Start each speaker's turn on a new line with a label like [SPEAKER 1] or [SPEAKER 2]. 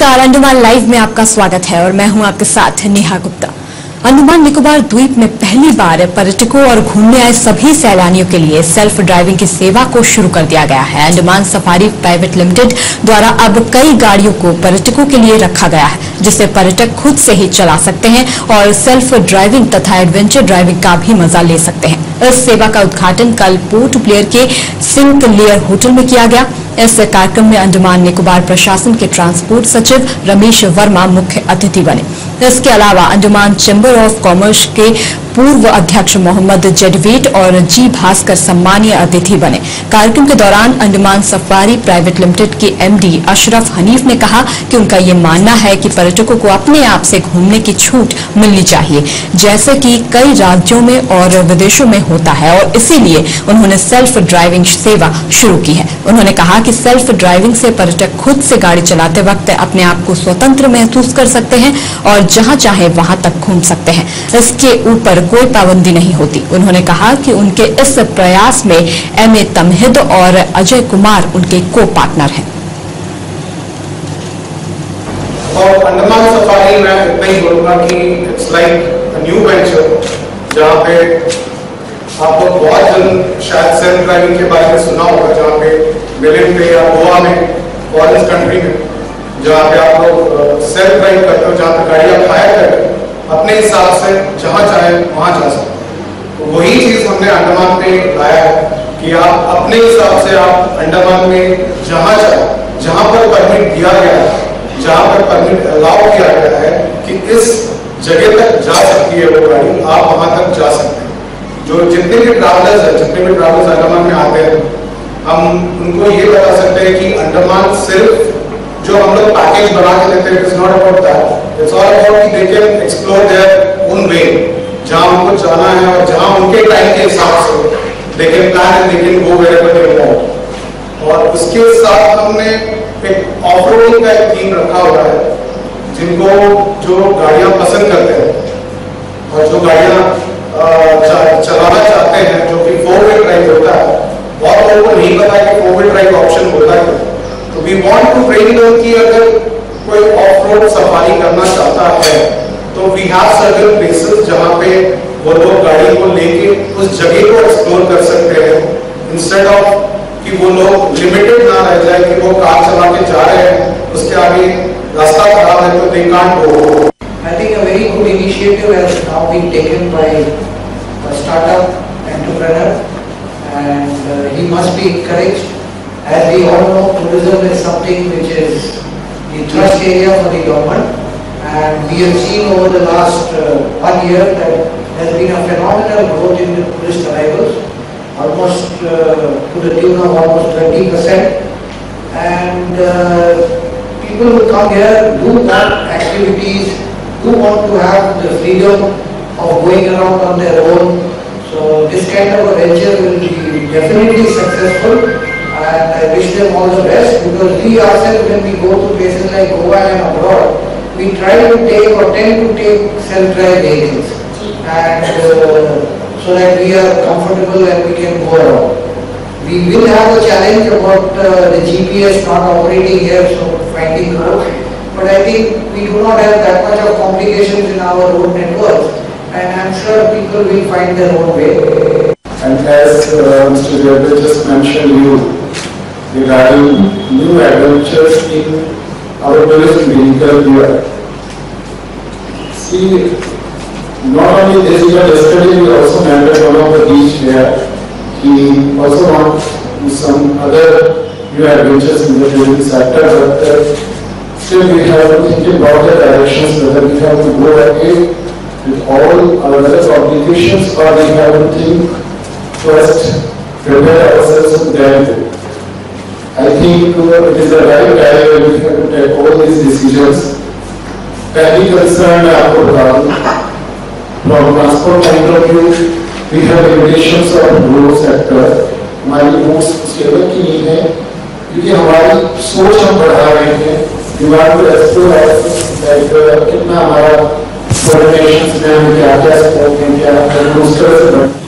[SPEAKER 1] नमस्कार, अंडमान लाइव में आपका स्वागत है और मैं हूँ आपके साथ नेहा गुप्ता। अंडमान निकोबार द्वीप में पहली बार पर्यटकों और घूमने आए सभी सैलानियों के लिए सेल्फ ड्राइविंग की सेवा को शुरू कर दिया गया है। अंडमान सफारी प्राइवेट लिमिटेड द्वारा अब कई गाड़ियों को पर्यटकों के लिए रखा गया है जिसे पर्यटक खुद से ही चला सकते हैं और सेल्फ ड्राइविंग तथा एडवेंचर ड्राइविंग का भी मज़ा ले सकते हैं। इस सेवा का उद्घाटन कल पोर्ट प्लेयर के सिंक लेयर होटल में किया गया। इस कार्यक्रम में अंडमान निकोबार प्रशासन के ट्रांसपोर्ट सचिव रमेश वर्मा मुख्य अतिथि बने। इसके अलावा अंडमान चैम्बर ऑफ़ कॉमर्स के पूर्व अध्यक्ष मोहम्मद जडवेट और जी भास्कर सम्मानीय अतिथि बने। कार्यक्रम के दौरान अंडमान सफारी प्राइवेट लिमिटेड के एमडी अशरफ हनीफ ने कहा कि उनका ये मानना है कि पर्यटकों को अपने आप से घूमने की छूट मिलनी चाहिए, जैसे कि कई राज्यों में और विदेशों में होता है और इसीलिए उन्होंने सेल्फ ड्राइविंग सेवा शुरू की है। उन्होंने कहा कि सेल्फ ड्राइविंग से पर्यटक खुद से गाड़ी चलाते वक्त अपने आप को स्वतंत्र महसूस कर सकते हैं और जहाँ चाहे वहाँ तक घूम सकते हैं। इसके ऊपर कोई पाबंदी नहीं होती। उन्होंने कहा कि उनके इस प्रयास में एम ए तमहिद और अजय कुमार उनके को पार्टनर हैं।
[SPEAKER 2] और अंडमान सफारी मैं इतना ही बोलूँगा कि इट्स लाइक न्यू वेंचर जहाँ पे आप लोग बहुत जल्द शायद सेल्फ ड्राइविंग के बारे में सुना होगा, जहाँ पे मिलिन पे या गोवा में फॉरेन कंट्री में जहाँ पे आप लोग सेल्फ ड्राइव करते हो, जहाँ पे गाड़ी आप हायर करते हो, अपने हिसाब से जहाँ चाहे वहाँ जा सकते हो। तो वही चीज़ हमने अंडमान पे लाया है कि आप अपने हिसाब से आप अंडमान में जहाँ चाहे, जहाँ पर परमिट दिया गया है, जहाँ पर परमिट अलाउ किया गया है कि इस जगह तक जा सकती है वो गाड़ी, आप वहाँ तक जा सकते हैं। जो जितने भी ट्रैवलर्स हैं, जितने भी ट्रैवलर्स अंडमान में आते हैं, हम उनको ये बता सकते हैं कि अंडमान सिर्फ़ जो हम लोग पैकेज बना के देते हैं it's not about that it's all about कि they can explore their own way जहाँ उनको जाना है और जहाँ उनके टाइम के हिसाब से they can plan and they can go where they want और उसके साथ हमने एक ऑफ़ रोडिंग का एक थीम रखा हुआ है, जिनको जो गाड़ियाँ पसंद करते हैं और जो गाड़ियाँ चलाना चाहते हैं, जो कि फोर व्हील ड्राइव होता है बहुत लोगों को नहीं पता कि फोर व्हील ड्राइव ऑप्शन होता है तो वी देम कि अगर कोई ऑफ़ रोड सफारी करना चाहता है तो वी हैव सर्टेन प्लेसेस जहाँ पे वो लोग गाड़ी को लेके उस जगह को एक्सप्लोर कर सकते हैं इंस्टेड ऑफ़ कि वो लोग लिमिटेड ना रह जाए कि वो कार चला के जा रहे हैं उसके आगे रास्ता खराब है तो they can't go
[SPEAKER 3] I think a very good initiative has now been taken by a startup entrepreneur and uh, he must be. As we all know, tourism is something which is the thrust area for the government. And we have seen over the last uh, one year that there has been a phenomenal growth in the tourist arrivals, almost uh, to the tune of almost 20% and uh, people who come here do want activities, do want to have the freedom of going around on their own. So this kind of a venture will be definitely successful and I wish them all the best because we ourselves when we go to places like Goa and abroad, we try to take or tend to take self-drive vehicles and uh, so that we are comfortable and we can go around. We will have a challenge about uh, the GPS not operating here, so finding roads. But I think we do not have that much of complications in our road network, and I'm sure people will find their own way.
[SPEAKER 4] And as uh, Mr. Jyoti just mentioned you regarding new adventures in our tourism vehicle here. See, not only this, but yesterday we also met one of the beach here. We also want some other new adventures in the tourism sector, but uh, still we have to think about the directions, whether we have to go ahead with all our other obligations or we have to think first, prepare ourselves to that. Think uh, it is the right when we have to take all these decisions. पहली concern आपको बता दूँ, from transport point of view, we have limitations of road sector. हमारी most stable की है, क्योंकि हमारी सोच हम बढ़ा रहे हैं, दीवार को एक्सप्लोर कितना हमारा कोऑर्डिनेशन में क्या क्या स्कोप है क्या उस तरह से बढ़